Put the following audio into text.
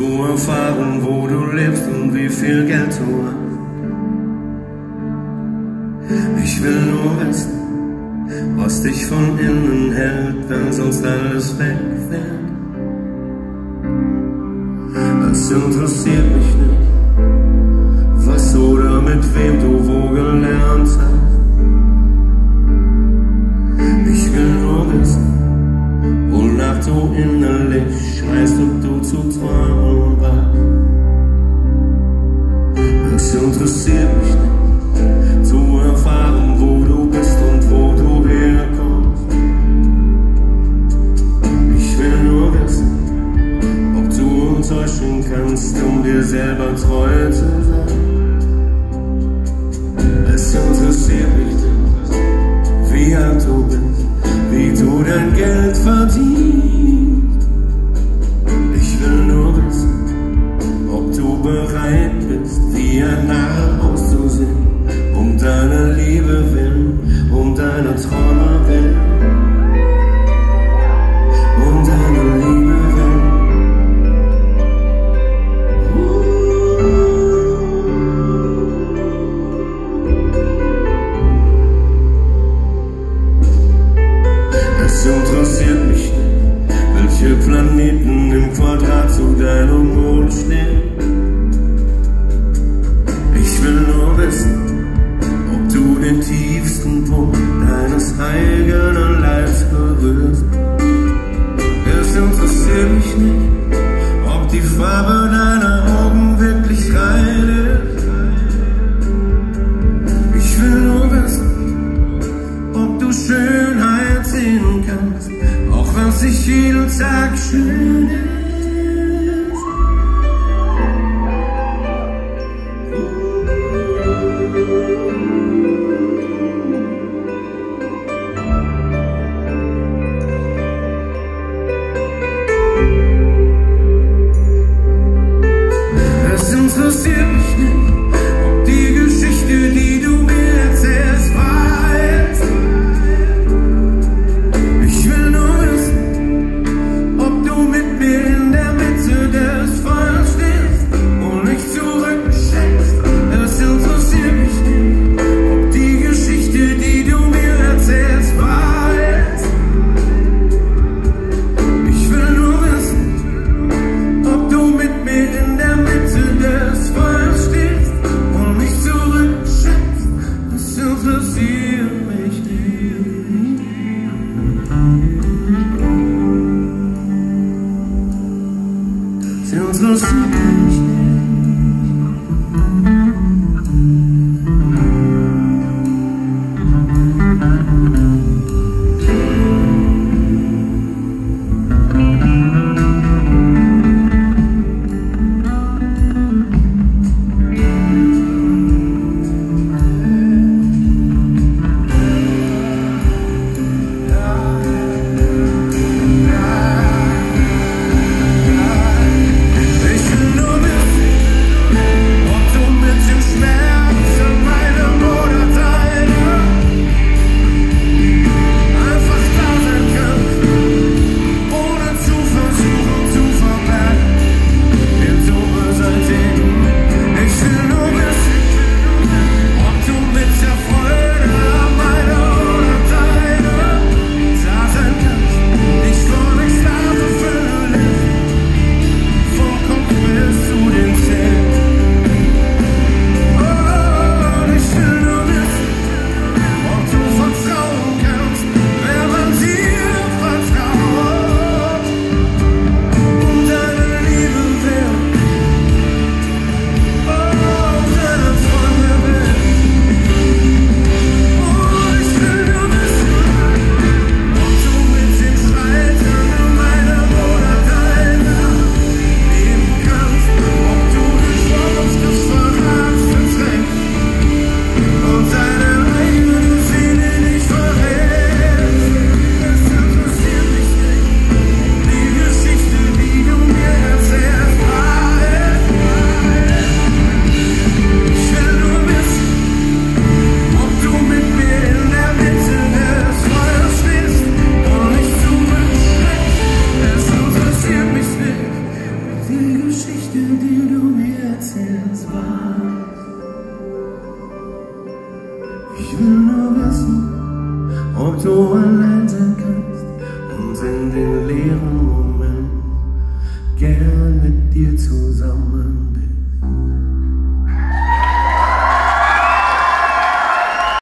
erfahren, wo du lebst und wie viel Geld du hast. Ich will nur wissen, was dich von innen hält, wenn sonst alles wegfällt. Es interessiert mich nicht, was oder mit wem du wo gelernt Es interessiert mich nicht, zu erfahren, wo du bist und wo du herkommst. Ich will nur wissen, ob du enttäuschen kannst, um dir selber treu zu sein. Planeten im Quadrat zu deinem Mond stehen. Ich will nur wissen, ob du den tiefsten Punkt deines eigenen Leibs berührst. Es interessiert mich nicht, ob die Farbe deiner Augen Since the Es interessiert die Geschichte, die du mir erzählst, wahr. Ich will nur wissen, ob du allein